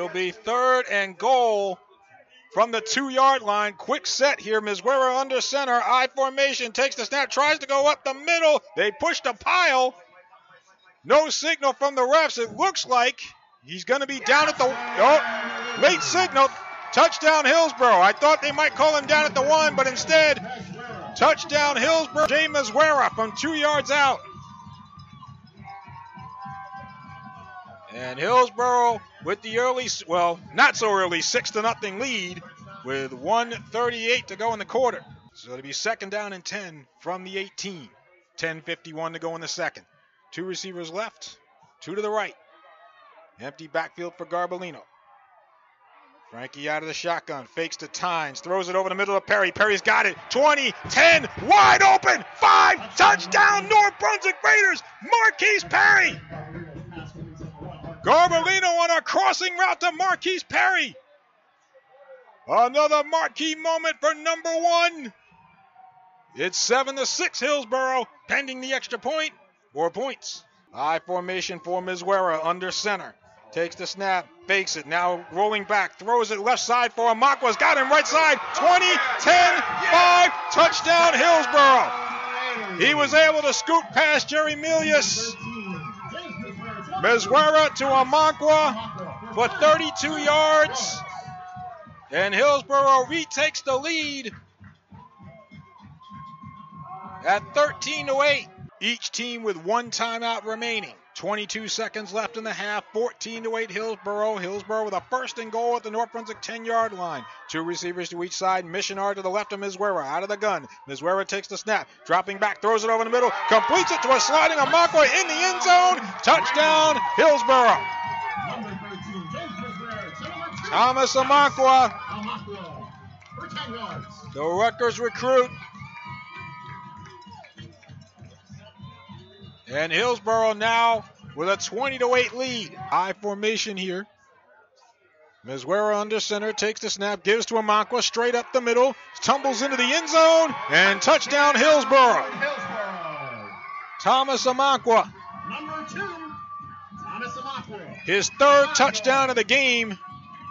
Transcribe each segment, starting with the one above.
It'll be third and goal from the two yard line. Quick set here. Mizwera under center. I formation takes the snap, tries to go up the middle. They push the pile. No signal from the refs. It looks like he's going to be down at the oh, late signal. Touchdown Hillsborough. I thought they might call him down at the one, but instead, touchdown Hillsborough. James Mizwera from two yards out. And Hillsborough with the early, well, not so early, six to nothing lead with 138 to go in the quarter. So it'll be second down and 10 from the 18. 10:51 to go in the second. Two receivers left, two to the right. Empty backfield for Garbolino. Frankie out of the shotgun, fakes to Tynes, throws it over the middle of Perry. Perry's got it. 20, 10, wide open, five, touchdown, North Brunswick Raiders, Marquise Perry. Garbolino on a crossing route to Marquise Perry. Another marquee moment for number one. It's seven to six Hillsborough, pending the extra point. Four points. High formation for Mizwera under center. Takes the snap, fakes it. Now rolling back, throws it left side for Amankwa's got him right side. 20, 10, 5, touchdown Hillsborough. He was able to scoot past Jerry Milius. Mizwera to Amankwa for 32 yards. And Hillsborough retakes the lead at 13 to 8. Each team with one timeout remaining. 22 seconds left in the half. 14 to 8 Hillsborough. Hillsborough with a first and goal at the North Brunswick 10 yard line. Two receivers to each side. Missionar to the left of Mizwera. Out of the gun. Mizwera takes the snap. Dropping back. Throws it over the middle. Completes it to a sliding Amankwa in the end zone. Touchdown Hillsborough. Thomas Amankwa. The Rutgers recruit And Hillsborough now with a 20 to 8 lead. High formation here. Mizwera under center takes the snap, gives to Amankwa straight up the middle, tumbles into the end zone, and touchdown Hillsborough. Thomas Amankwa. Number two, Thomas Amankwa. His third touchdown of the game,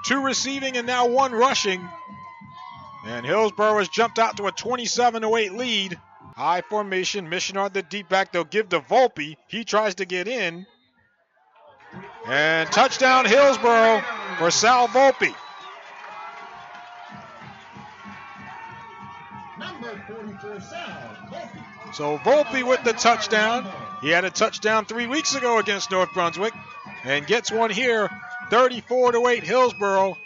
two receiving and now one rushing. And Hillsborough has jumped out to a 27 to 8 lead. High formation, Missionar the deep back. They'll give to Volpe. He tries to get in. And touchdown Hillsborough for Sal Volpe. Number 44, Sal Volpe. So Volpe with the touchdown. He had a touchdown three weeks ago against North Brunswick and gets one here 34 to 8 Hillsborough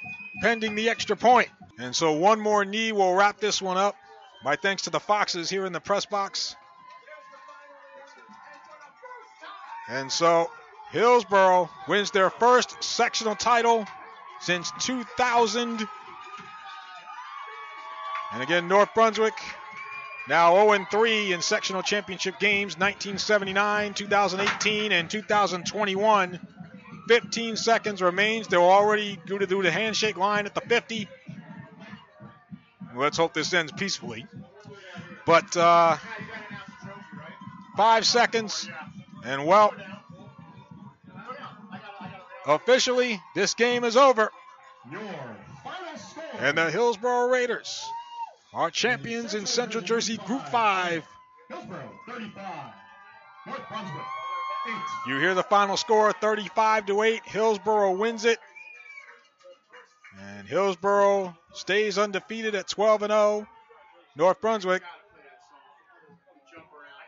pending the extra point. And so one more knee will wrap this one up. My thanks to the Foxes here in the press box. And so Hillsborough wins their first sectional title since 2000. And again, North Brunswick now 0 3 in sectional championship games 1979, 2018, and 2021. 15 seconds remains. They're already due to do the handshake line at the 50. Let's hope this ends peacefully. But uh, five seconds, and well, officially, this game is over. And the Hillsborough Raiders are champions in Central Jersey Group 5. Hillsborough 35. North Brunswick 8. You hear the final score 35 to 8. Hillsborough wins it. And Hillsborough stays undefeated at 12 and 0. North Brunswick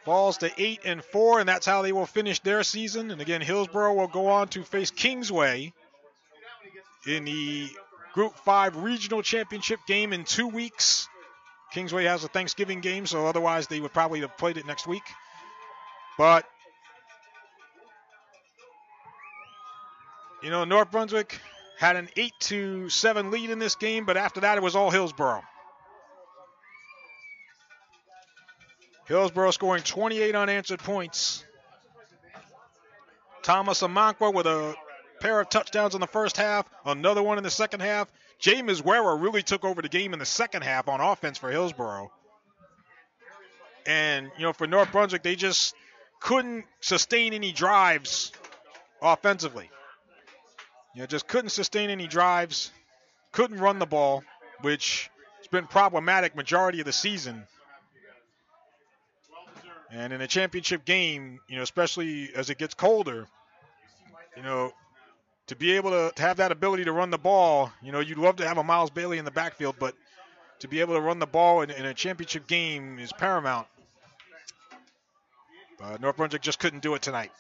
falls to 8 and 4 and that's how they will finish their season. And again, Hillsborough will go on to face Kingsway in the Group 5 regional championship game in 2 weeks. Kingsway has a Thanksgiving game, so otherwise they would probably have played it next week. But you know, North Brunswick had an 8 to 7 lead in this game, but after that it was all Hillsborough. Hillsborough scoring 28 unanswered points. Thomas Amankwa with a pair of touchdowns in the first half, another one in the second half. James Wera really took over the game in the second half on offense for Hillsborough. And, you know, for North Brunswick, they just couldn't sustain any drives offensively. You know, just couldn't sustain any drives, couldn't run the ball, which has been problematic majority of the season. And in a championship game, you know, especially as it gets colder, you know, to be able to, to have that ability to run the ball, you know, you'd love to have a Miles Bailey in the backfield, but to be able to run the ball in, in a championship game is paramount. But North Brunswick just couldn't do it tonight.